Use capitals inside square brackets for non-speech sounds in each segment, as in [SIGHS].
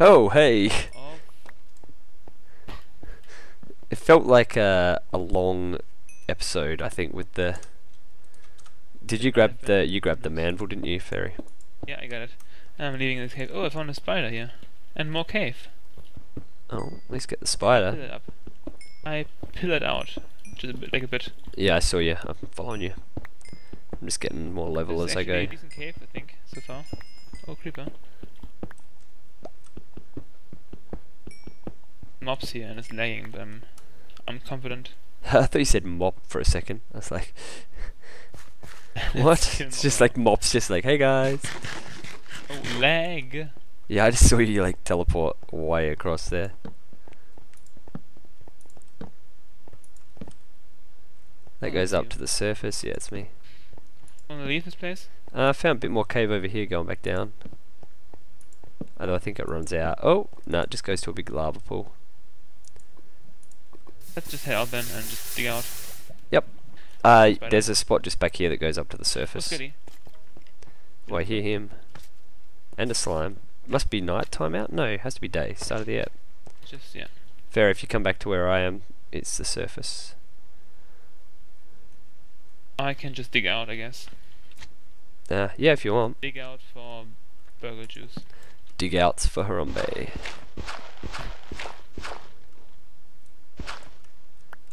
oh, hey. Oh, It felt like a, a long episode, I think, with the... Did you grab the... You grabbed the manville, didn't you, Fairy? yeah, I got it. I'm leaving this cave. Oh, I found a spider here. And more cave. Oh, at least get the spider. it up. I pillared out. Just a bit, like a bit. Yeah, I saw you. I'm following you. I'm just getting more level This as I actually a go. decent cave, I think, so far. Oh, creeper. Mobs here and it's lagging, them. I'm, confident. [LAUGHS] I thought you said mop for a second. I was like, [LAUGHS] what? it's just like mop's just like, hey guys. [LAUGHS] Oh, lag! Yeah, I just saw you like teleport way across there. That Oh, goes up you. to the surface. Yeah, it's me. Wanna leave this place? Uh, I found a bit more cave over here going back down. Although I think it runs out. Oh, no, it just goes to a big lava pool. Let's just head out then and just dig out. Uh, there's a spot just back here that goes up to the surface. Oh, I hear him. And a slime. Must be night time out? No, it has to be day. Start of the app. Just, yeah. Fair, if you come back to where I am, it's the surface. I can just dig out, I guess. Uh, yeah, if you want. Dig out for burger juice. Dig outs for Harambe.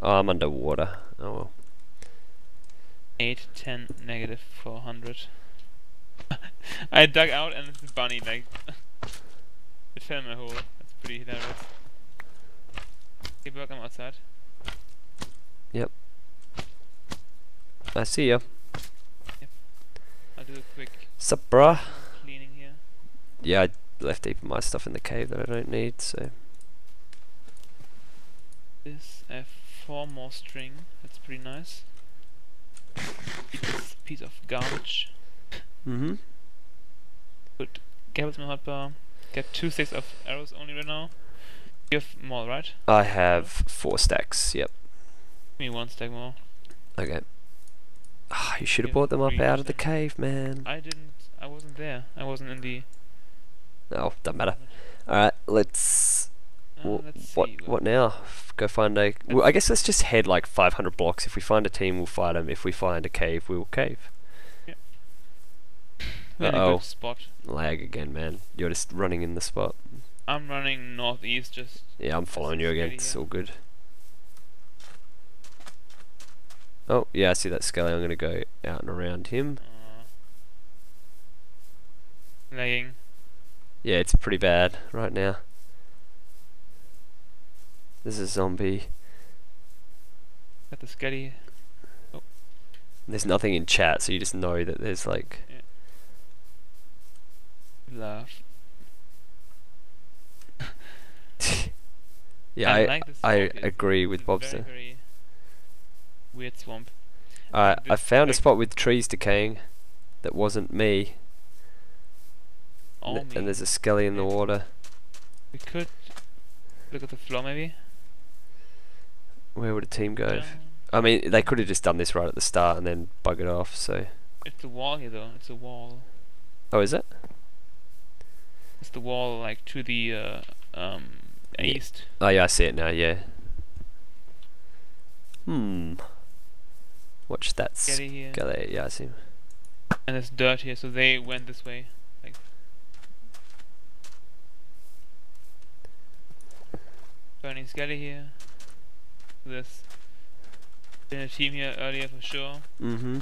Oh, I'm underwater. Oh well. 8, 10, negative 400. [LAUGHS] I dug out and it's a bunny, like. [LAUGHS] it fell in my hole. That's pretty hilarious. Okay, Berg, I'm outside. Yep. I see ya. I'll do a quick Sup, bruh? cleaning here. Yeah, I left even my stuff in the cave that I don't need, so. This, have four more string. That's pretty nice. Piece of garbage. Mm-hmm. Good. My hotbar. Get two sticks of arrows only right now. You have more, right? I have four stacks, yep. Give me one stack more. Okay. Ah, you should have brought them up out of the cave, man. I didn't. I wasn't there. I wasn't in the. Oh, doesn't matter. Alright, let's Uh, what see. what now? Go find a. Well, I guess let's just head like 500 blocks. If we find a team, we'll fight them. If we find a cave, we'll cave. We're in a Uh-oh. spot. Lag again, man. You're just running in the spot. I'm running northeast. Just Yeah, I'm following you again. It's all good. Oh yeah, I see that skelly. I'm gonna go out and around him. uh, lagging. Yeah, it's pretty bad right now. There's a zombie. Got the skelly. Oh. There's nothing in chat, so you just know that there's like. Laugh. [LAUGHS] yeah, I, like I agree with Bobster. Weird swamp. I I found a spot with trees decaying that wasn't me, and, me. and there's a skelly in the water. we could look at the floor maybe. Where would a team go? Down. I mean, they could have just done this right at the start and then buggered off. So, It's a wall here though. It's a wall. oh, is it? It's the wall like to the uh, um Yeah. east. Oh yeah, I see it now. Yeah. Hmm. Watch that Skelly. Yeah, I see. him. And there's dirt here, so they went this way. Like burning skelly here. There's been a team here earlier for sure. Mm-hmm.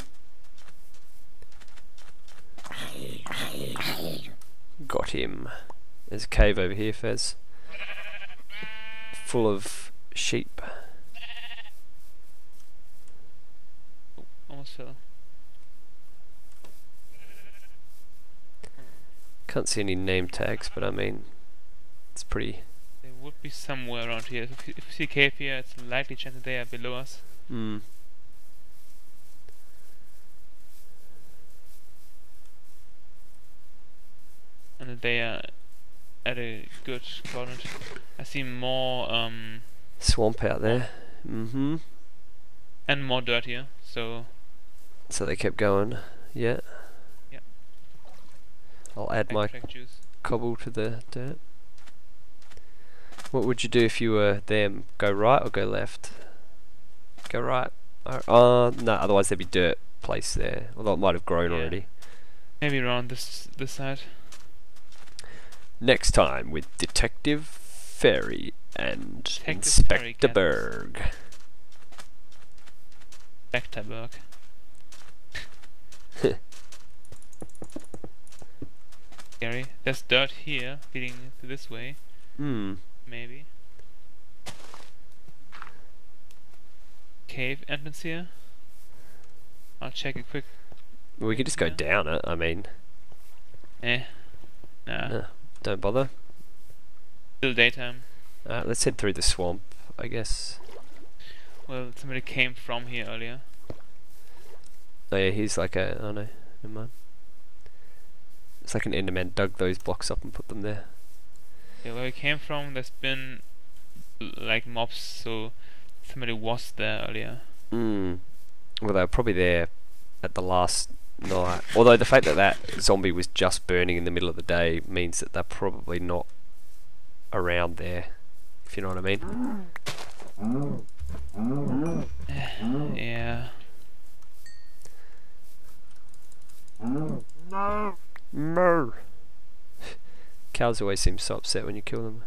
Got him. There's a cave over here, Fez. Full of sheep. Oh, almost fell. Can't see any name tags, but I mean, it's pretty. There would be somewhere around here. If you, if you see a cave here, it's a likely chance that they are below us. Hmm. And that they are at a good coordinate. I see more um Swamp out there. Mm-hmm. and more dirt here. So So they kept going. Yeah. Yeah. I'll add my juice. cobble to the dirt. What would you do if you were them? Go right or go left? Go right. Uh, uh, no, otherwise there'd be dirt place there. Although it might have grown Yeah. already. Maybe around this this side. Next time with Detective Fairy and Detective Fairy, Inspector Kansas. Berg. Vectorberg. [LAUGHS] Scary. There's dirt here leading this way, Hmm. Maybe. Cave entrance here. I'll check it quick. We could just go Yeah. down it. I mean, Eh. Nah. no, don't bother. Still daytime. Uh, let's head through the swamp, I guess. Well, somebody came from here earlier. Oh yeah, he's like a. Oh no, never mind. It's like an Enderman dug those blocks up and put them there. Yeah, where we came from, there's been like mobs, so somebody was there earlier. Hmm. Well, they were probably there at the last night. Although the fact that that zombie was just burning in the middle of the day means that they're probably not around there. If you know what I mean. Yeah. No. Cows always seem so upset when you kill them.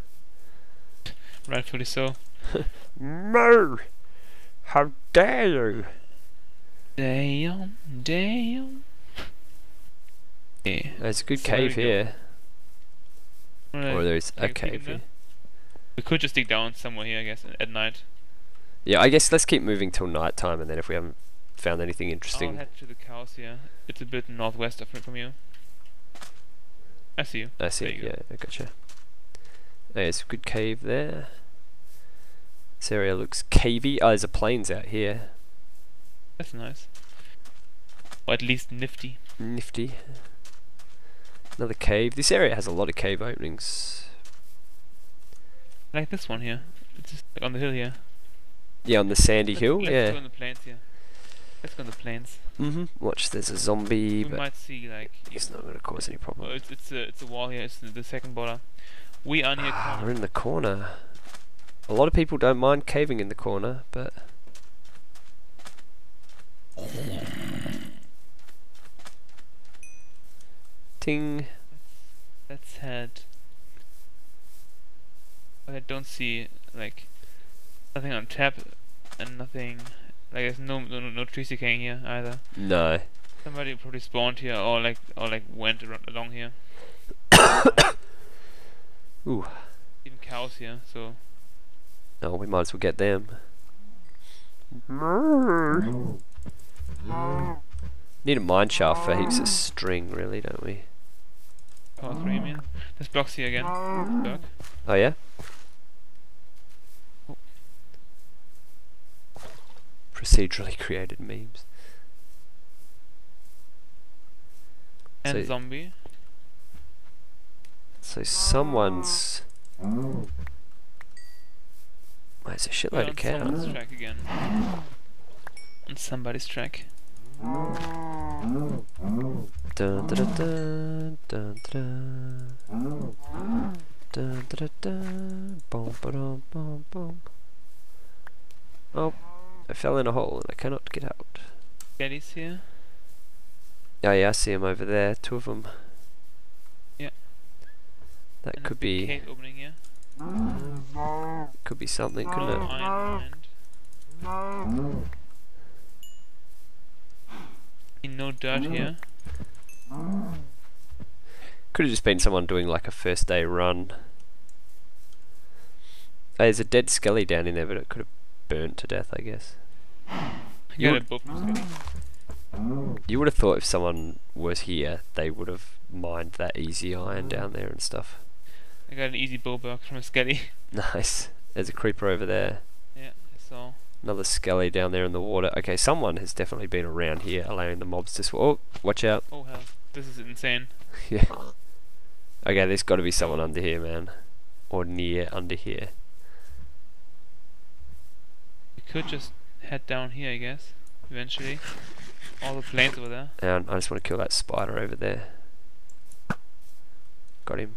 Rightfully so. [LAUGHS] No. How dare you? Damn, damn. Yeah. There's a good So cave here. Right. Or there's a Take a peek in cave here. We could just dig down somewhere here, I guess, at night. Yeah, I guess let's keep moving till night time, and then if we haven't found anything interesting. I'll head to the cows here. It's a bit northwest of from you. I see you. I see. you go. Yeah, I gotcha. Oh, there's a good cave there. This area looks cavey. Oh, there's a plains out here. That's nice. Or at least nifty. Nifty. Another cave. This area has a lot of cave openings. Like this one here. It's just like on the hill here. Yeah, on the sandy hill. Let's yeah. on the plains here. Let's go on the plains. Mhm. Watch, there's a zombie, We but might see like. it's not going to cause any problem. Well, it's it's a it's a wall here. It's the, second border. We are near Ah, we're in the corner. A lot of people don't mind caving in the corner, but ting. Let's head. I don't see like nothing on tap and nothing. Like there's no no, no trees decaying here either. No. Somebody probably spawned here or like or like went along here. [COUGHS] Ooh. Even cows here. So No, we might as well get them. Need a mine shaft for heaps of string, really, don't we? power three. There's blocks here again. Oh yeah. Procedurally created memes. And So- zombie. So someone's. There's a We're shitload of cows. track again. On somebody's track. Dun, dun, dun, dun, dun, dun. Dun, dun, dun, dun. Bum, ba-dum, bum, bum. Oh, I fell in a hole and I cannot get out. Geddy's here. Yeah, yeah, I see him over there. Two of them. Yeah. That and could be opening here. could be something, couldn't it? Iron and no dirt here. Could have just been someone doing like a first day run. Hey, there's a dead skelly down in there, but it could have burnt to death, I guess. You got a book. from You would have thought if someone was here, they would have mined that easy iron down there and stuff. I got an easy bowberg from a skelly. [LAUGHS] Nice. There's a creeper over there. yeah, I saw. Another skelly down there in the water. Okay, someone has definitely been around here, allowing the mobs to. Sw- oh, watch out. Oh hell, this is insane. [LAUGHS] Yeah. Okay, there's got to be someone under here, man. Or near under here. Could just head down here, I guess. Eventually. All the planes over there. And I just want to kill that spider over there. Got him.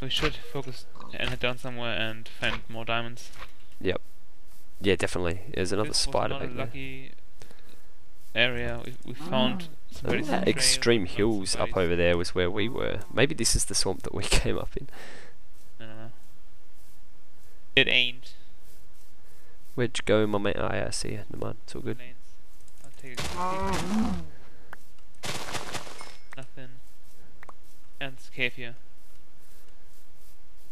We should focus and head down somewhere and find more diamonds. Yep. Yeah, definitely. There's another This was spider not a there. lucky area. We, we found That extreme hills up over there was where we were. Maybe this is the swamp that we [LAUGHS] came up in. No, no, no. It ain't. Where'd go, my mate? Oh, yeah, I see you. Never mind. It's all good. Lanes. I'll take a quick peek. Nothing. And it's cave here.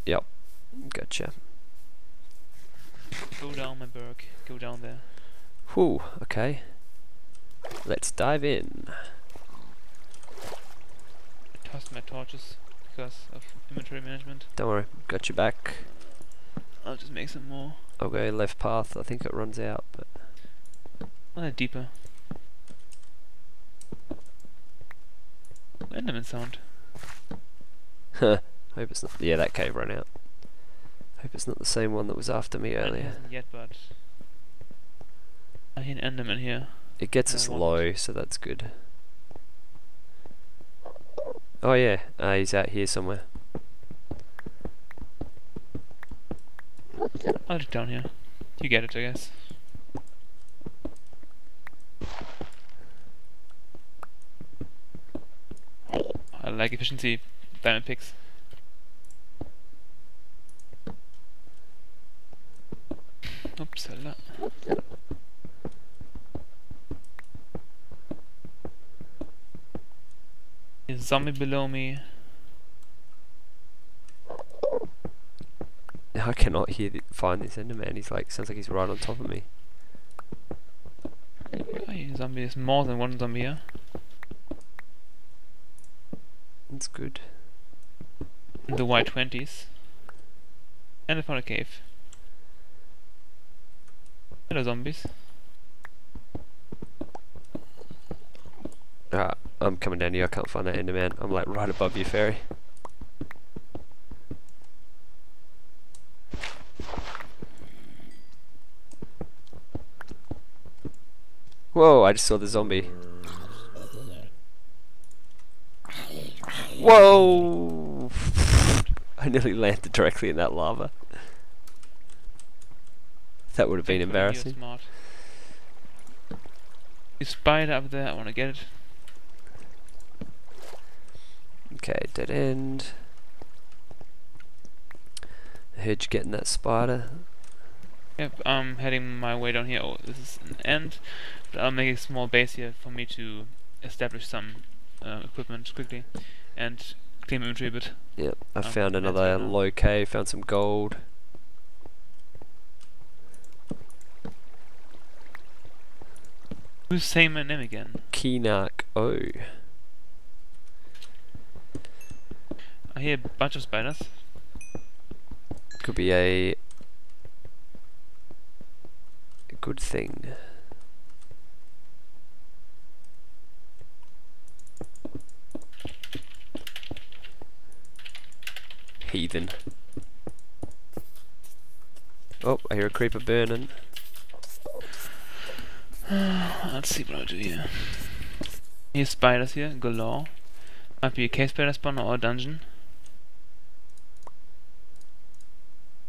Yep. Gotcha. Go down, my berg. Go down there. Whew, okay. Let's dive in. I tossed my torches because of inventory management. Don't worry, got your back. I'll just make some more. I'll go left path. I think it runs out, but little deeper. Enderman sound. hope it's not. Yeah, that cave ran out. Hope it's not the same one that was after me earlier. yet, but I hear an Enderman here. It gets I us low, so that's good. Oh yeah, uh, he's out here somewhere. I'll just down here. You get it, I guess. I like efficiency. Diamond picks. Oops, hello. Zombie below me? I cannot hear the, find this Enderman. He's like sounds like he's right on top of me. Hey, zombie is more than one zombie here. That's good. The Y20s. And I found a cave. Hello zombies. Alright, I'm coming down here. I can't find that Enderman. I'm like right above you, fairy. Whoa! I just saw the zombie. Whoa! I nearly landed directly in that lava. That would have been Thank God you're embarrassing. You spider up there, I wanna get it. Okay, dead end. I heard you getting that spider. Yep, I'm heading my way down here. Oh, this is an end. But I'll make a small base here for me to establish some uh, equipment quickly and clean my inventory a bit. Yep, I Um, found another right low cave, found some gold. Who's saying my name again? Keenark O. I hear a bunch of spiders. Could be a good thing. Heathen. Oh, I hear a creeper burning. [SIGHS] Let's see what I do here. Here's spiders here, galore. Might be a cave spider spawner or a dungeon.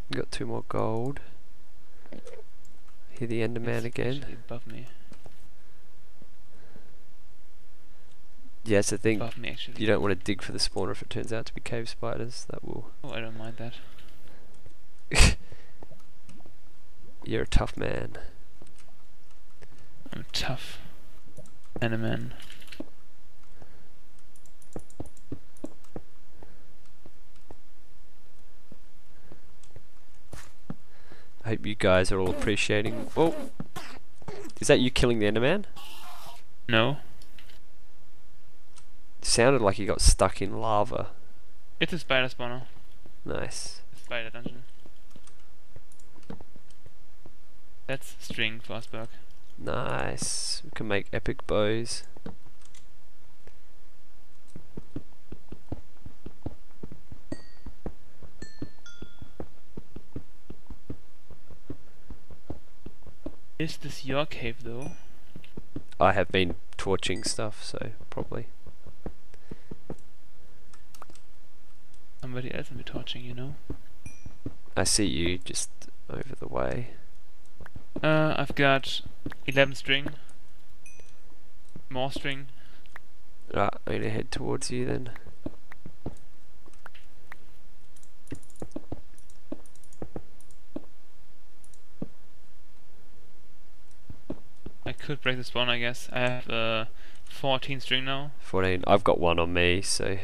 Got two more gold. Hear the Enderman It's again. Above me. Yeah, it's the thing. Above me actually. You don't want to dig for the spawner if it turns out to be cave spiders. That will. Oh, I don't mind that. [LAUGHS] You're a tough man. I'm tough. Enderman. I hope you guys are all appreciating. Oh, is that you killing the Enderman? No. Sounded like he got stuck in lava. It's a spider spawner. Nice. Spider dungeon. That's string for Asperg. Nice. We can make epic bows. Is this your cave though? I have been torching stuff, so probably. Somebody else and be torching, you know? I see you just over the way. Uh, I've got 11 string, more string. Right, I'm gonna head towards you then. I could break the spawn, I guess. I have uh, 14 string now. 14. I've got one on me, so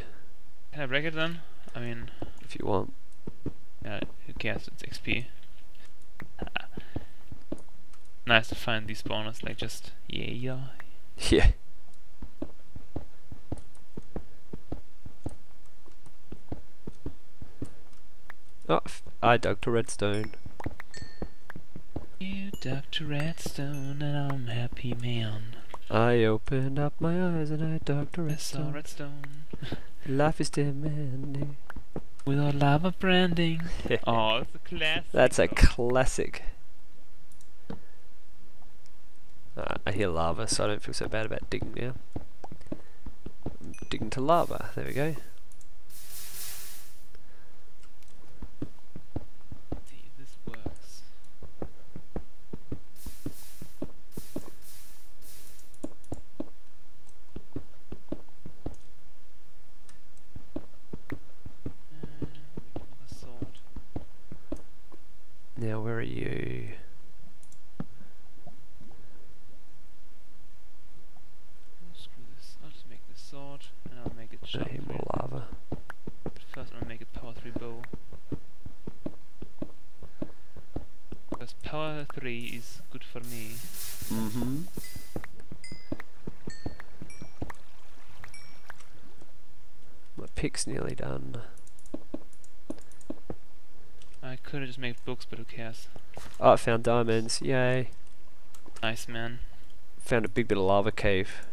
Can I break it then? I mean, if you want. who cares? It's XP. [SIGHS] nice to find these spawners, like just, yeah, yeah. Yeah. Oh, I dug to redstone. You dug to redstone and I'm happy man. I opened up my eyes and I dug to I saw redstone. [LAUGHS] Life is demanding. without lava branding. [LAUGHS] oh, that's a classic. That's a classic. Uh, I hear lava, so I don't feel so bad about digging now. I'm digging to lava. There we go. See if this works. Uh, another sword. Now, where are you? Oh, screw this. I'll just make this sword and I'll make it I sharp. hear more lava. But first I'll make a power 3 bow. Because power 3 is good for me. Mm-hmm. My pick's nearly done. I could have just made books, but who cares? Oh, I found diamonds. Yay. Nice man. Found a big bit of lava cave.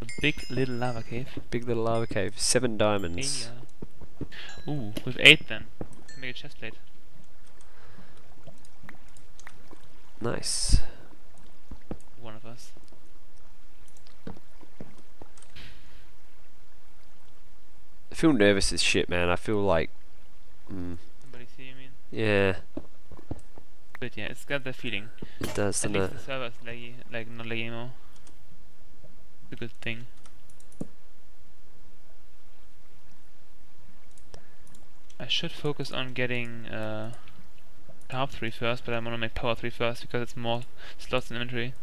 A big little lava cave. Big little lava cave. Seven diamonds. Hey, uh, Ooh, with 8 then. Can make a chest plate. Nice. One of us. I feel nervous as shit, man. I feel like. Mm, Somebody see, you mean? yeah, But yeah, it's got that feeling. it does, At least it? the server's laggy, like not laggy anymore. It's a good thing. I should focus on getting uh, Carb 3 first, but I want to make Power 3 first because it's more slots in inventory.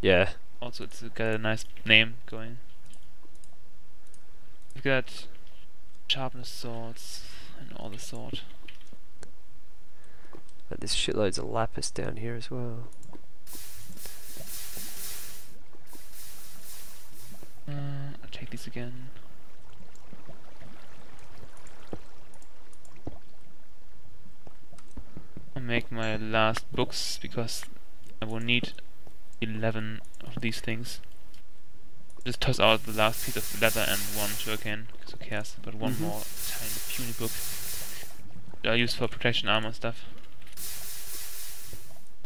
Yeah. Also, it's got a nice name going. We've got sharpness swords and all the sort. Like, there's shitloads of lapis down here as well. Uh, I'll take these again. I'll make my last books because I will need 11 of these things. Just toss out the last piece of leather and one sugarcane, because who cares, but one Mhm. more tiny puny book. That I use for protection armor stuff.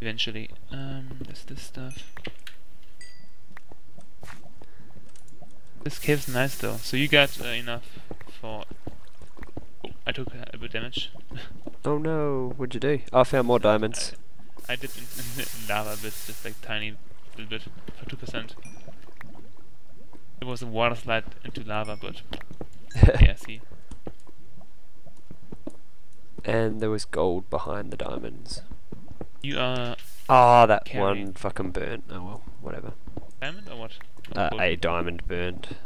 Eventually. Um, there's this stuff. This cave's nice though. So you got uh, enough for. Oh, I took a, bit damage. Oh no, what'd you do? Oh, I found more diamonds. I did in, [LAUGHS] in lava a bit, just like tiny little bit for two percent. It was a water slide into lava, but [LAUGHS] yeah, see. and there was gold behind the diamonds. You are Ah, that Carry. one fucking burnt. Oh well, whatever. diamond or what? Oh, Uh, a diamond burned.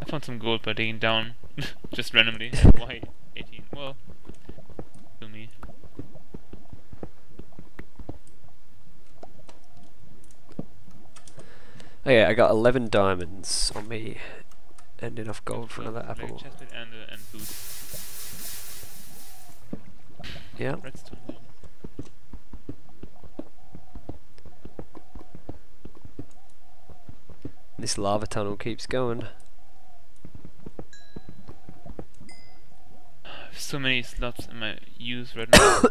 I found some gold by digging down, [LAUGHS] just randomly. Why 18? Well, to me. Okay, I got 11 diamonds on me and enough gold for another apple. and uh, and. Yeah. Redstone. This lava tunnel keeps going. I have so many slots in my use right now. [COUGHS]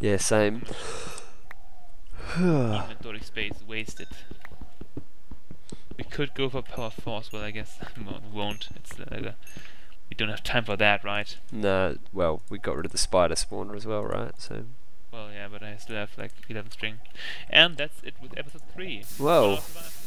Yeah, same. [SIGHS] Inventory space wasted. We could go for power force, but I guess [LAUGHS] won't. It's uh, we don't have time for that, right? No, well, we got rid of the spider spawner as well, right? So, Well, yeah, but I still have like 11 string. And that's it with episode 3. Whoa. Fall of Survivors.